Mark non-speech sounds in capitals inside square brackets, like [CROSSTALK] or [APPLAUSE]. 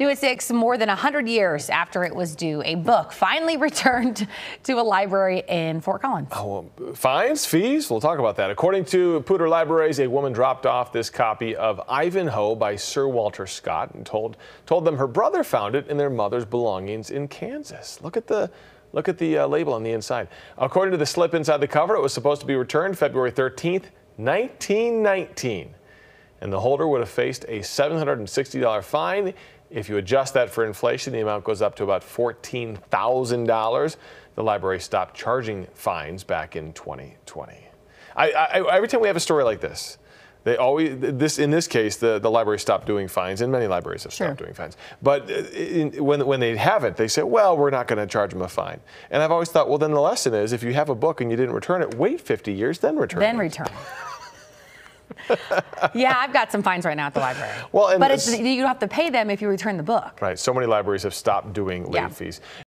New at 6, more than 100 years after it was due, a book finally [LAUGHS] returned to a library in Fort Collins. Oh, fines, fees? We'll talk about that. According to Poudre Libraries, a woman dropped off this copy of Ivanhoe by Sir Walter Scott and told, told them her brother found it in their mother's belongings in Kansas. Look at the Look at the uh, label on the inside. According to the slip inside the cover, it was supposed to be returned February 13th, 1919 and the holder would have faced a $760 fine. If you adjust that for inflation, the amount goes up to about $14,000. The library stopped charging fines back in 2020. I, I, every time we have a story like this, they always this in this case the, the library stopped doing fines and many libraries have stopped doing fines but uh, in, when, when they have it they say well we're not going to charge them a fine and i've always thought well then the lesson is if you have a book and you didn't return it wait 50 years then return then it. return [LAUGHS] [LAUGHS] yeah, I've got some fines right now at the library. Well, but you have to pay them if you return the book. Right. So many libraries have stopped doing late yeah. fees.